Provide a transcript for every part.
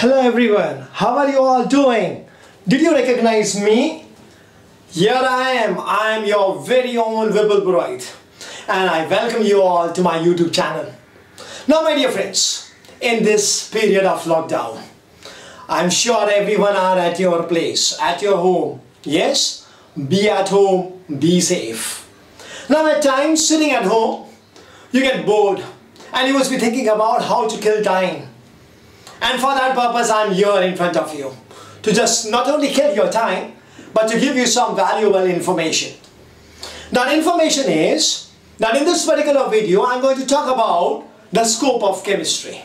Hello everyone, how are you all doing? Did you recognize me? Here I am, I am your very own Vipul Purohit and I welcome you all to my YouTube channel. Now my dear friends, in this period of lockdown, I'm sure everyone are at your place, at your home. Yes, be at home, be safe. Now at times sitting at home, you get bored and you must be thinking about how to kill time. And for that purpose I'm here in front of you to just not only kill your time but to give you some valuable information. That information is that in this particular video I'm going to talk about the scope of chemistry.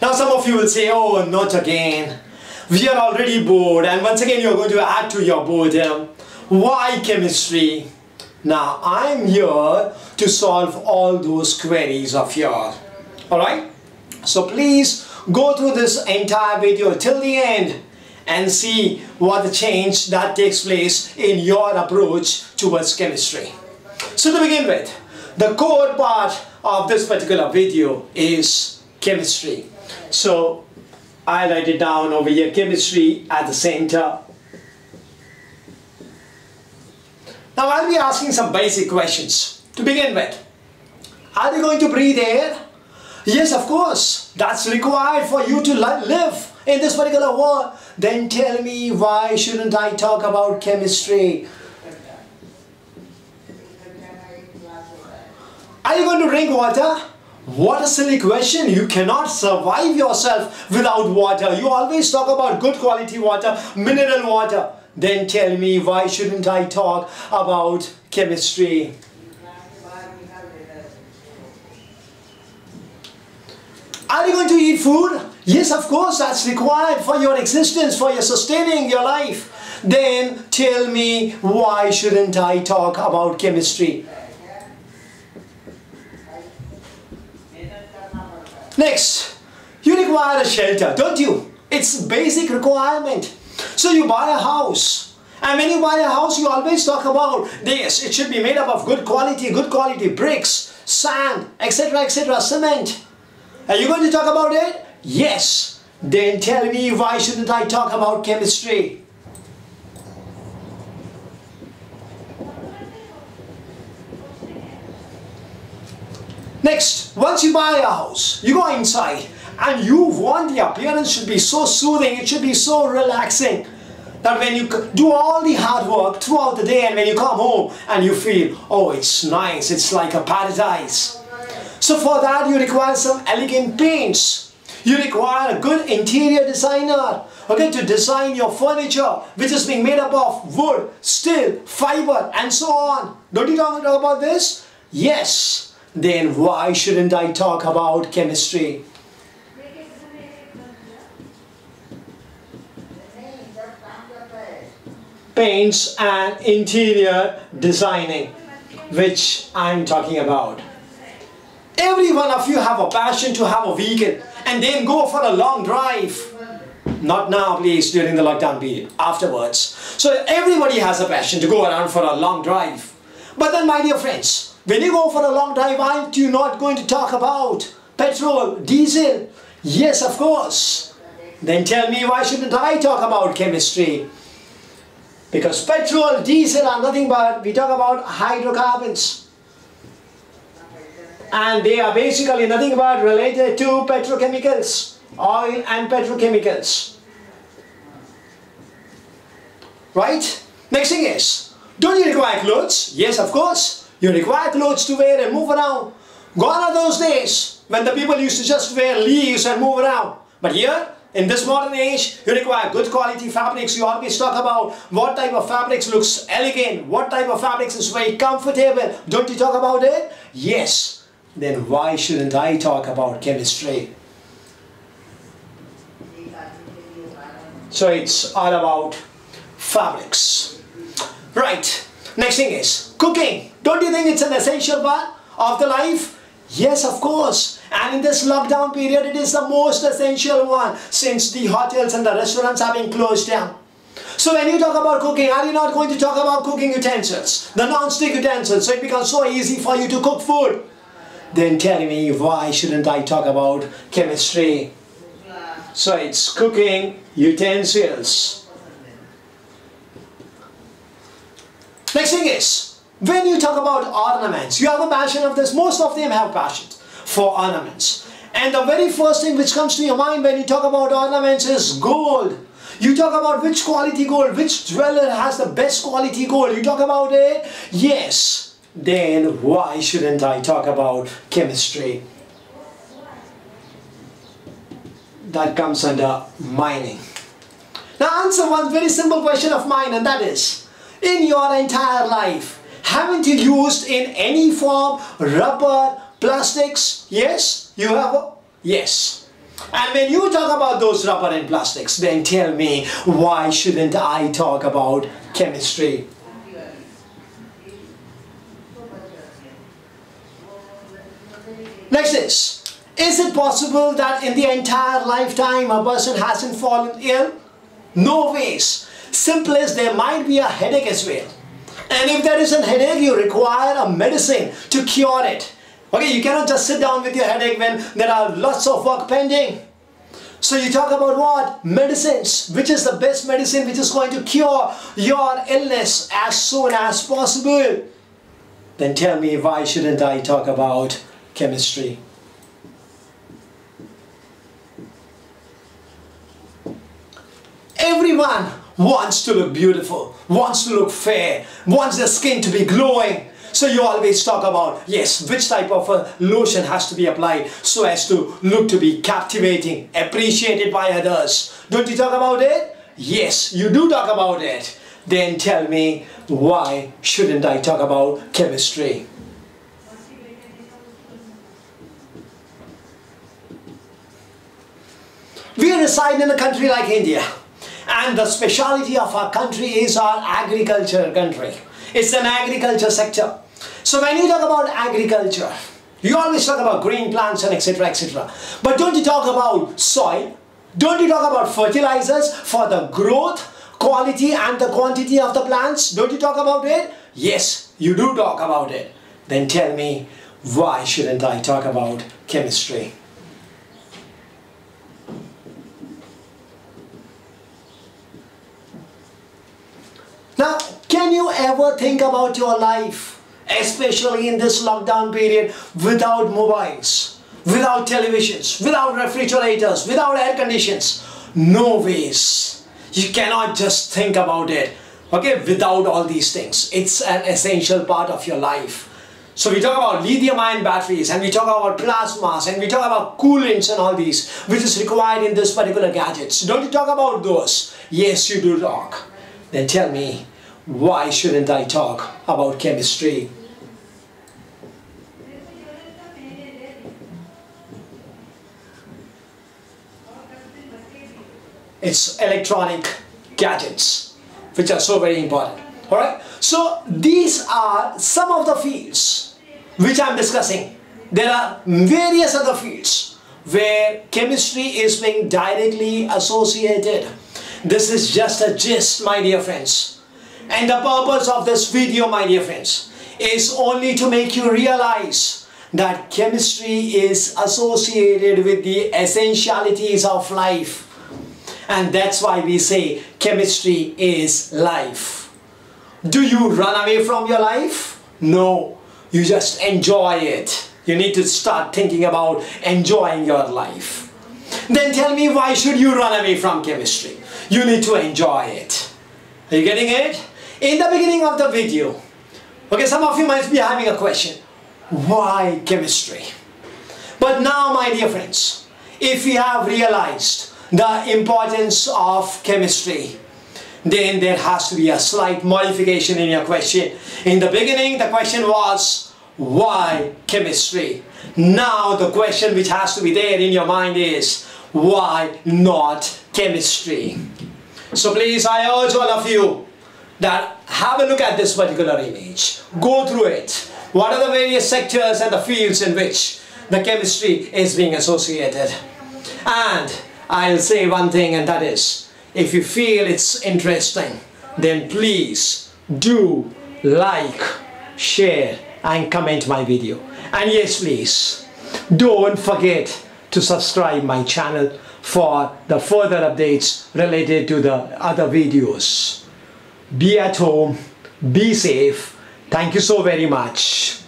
Now some of you will say, oh not again. We are already bored and once again you're going to add to your boredom. Why chemistry? Now I'm here to solve all those queries of yours. Alright? So please go through this entire video till the end and see what the change that takes place in your approach towards chemistry. So to begin with, the core part of this particular video is chemistry. So I write it down over here, chemistry at the center Now I'll be asking some basic questions to begin with. Are you going to breathe air? Yes, of course. That's required for you to live in this particular world. Then tell me why shouldn't I talk about chemistry? Are you going to drink water? What a silly question. You cannot survive yourself without water. You always talk about good quality water, mineral water. Then tell me why shouldn't I talk about chemistry? Are you going to eat food? Yes, of course, that's required for your existence, for your sustaining your life. Then tell me why shouldn't I talk about chemistry? Next, you require a shelter, don't you? It's basic requirement. So you buy a house. And when you buy a house, you always talk about this. It should be made up of good quality, good quality bricks, sand, etc., etc., cement. Are you going to talk about it? Yes. Then tell me why shouldn't I talk about chemistry? Next, once you buy a house, you go inside and you want the appearance should be so soothing, it should be so relaxing that when you do all the hard work throughout the day and when you come home and you feel, oh it's nice, it's like a paradise. So for that you require some elegant paints. You require a good interior designer okay, to design your furniture which is being made up of wood, steel, fiber and so on. Don't you talk about this? Yes. Then why shouldn't I talk about chemistry? paints and interior designing which I'm talking about. Every one of you have a passion to have a vehicle and then go for a long drive. Not now please during the lockdown period, afterwards. So everybody has a passion to go around for a long drive. But then my dear friends, when you go for a long drive, aren't you not going to talk about petrol, diesel? Yes, of course. Then tell me why shouldn't I talk about chemistry? Because petrol, diesel are nothing but, we talk about hydrocarbons. And they are basically nothing but related to petrochemicals, oil and petrochemicals. Right? Next thing is, don't you require clothes? Yes, of course. You require clothes to wear and move around. Gone are those days when the people used to just wear leaves and move around. But here, in this modern age, you require good quality fabrics. You always talk about what type of fabrics looks elegant, what type of fabrics is very comfortable. Don't you talk about it? Yes. Then why shouldn't I talk about chemistry? So it's all about fabrics. Right. Next thing is cooking. Don't you think it's an essential part of the life? Yes, of course. And in this lockdown period, it is the most essential one since the hotels and the restaurants have been closed down. So when you talk about cooking, are you not going to talk about cooking utensils? The non-stick utensils, so it becomes so easy for you to cook food. Then tell me, why shouldn't I talk about chemistry? So it's cooking utensils. Next thing is, when you talk about ornaments, you have a passion of this, most of them have passions for ornaments. And the very first thing which comes to your mind when you talk about ornaments is gold. You talk about which quality gold, which jeweler has the best quality gold. You talk about it, yes. Then why shouldn't I talk about chemistry? That comes under mining. Now answer one very simple question of mine and that is, in your entire life, haven't you used in any form rubber, plastics? Yes? You have? Yes. And when you talk about those rubber and plastics, then tell me, why shouldn't I talk about chemistry? Next is, it possible that in the entire lifetime a person hasn't fallen ill? No ways. Simple as there might be a headache as well. And if there is a headache, you require a medicine to cure it. Okay, you cannot just sit down with your headache when there are lots of work pending. So you talk about what? Medicines. Which is the best medicine which is going to cure your illness as soon as possible? Then tell me why shouldn't I talk about chemistry? Everyone wants to look beautiful, wants to look fair, wants their skin to be glowing. So you always talk about, yes, which type of a lotion has to be applied so as to look to be captivating, appreciated by others. Don't you talk about it? Yes, you do talk about it. Then tell me, why shouldn't I talk about chemistry? We reside in a country like India and the speciality of our country is our agriculture country. It's an agriculture sector. So when you talk about agriculture, you always talk about green plants and etc etc. But don't you talk about soil? Don't you talk about fertilizers for the growth, quality and the quantity of the plants? Don't you talk about it? Yes, you do talk about it. Then tell me, why shouldn't I talk about chemistry? Now, can you ever think about your life, especially in this lockdown period, without mobiles, without televisions, without refrigerators, without air conditions? No ways. You cannot just think about it, okay, without all these things. It's an essential part of your life. So we talk about lithium ion batteries and we talk about plasmas and we talk about coolants and all these which is required in this particular gadgets. Don't you talk about those? Yes, you do talk then tell me, why shouldn't I talk about chemistry? It's electronic gadgets, which are so very important. Alright, so these are some of the fields which I'm discussing. There are various other fields where chemistry is being directly associated this is just a gist, my dear friends. And the purpose of this video, my dear friends, is only to make you realize that chemistry is associated with the essentialities of life. And that's why we say chemistry is life. Do you run away from your life? No, you just enjoy it. You need to start thinking about enjoying your life. Then tell me why should you run away from chemistry? you need to enjoy it. Are you getting it? In the beginning of the video, okay, some of you might be having a question. Why chemistry? But now, my dear friends, if you have realized the importance of chemistry, then there has to be a slight modification in your question. In the beginning, the question was, why chemistry? Now the question which has to be there in your mind is, why not chemistry? So please, I urge all of you that have a look at this particular image. Go through it. What are the various sectors and the fields in which the chemistry is being associated? And I'll say one thing and that is, if you feel it's interesting, then please do like, share and comment my video. And yes please, don't forget to subscribe my channel for the further updates related to the other videos. Be at home, be safe. Thank you so very much.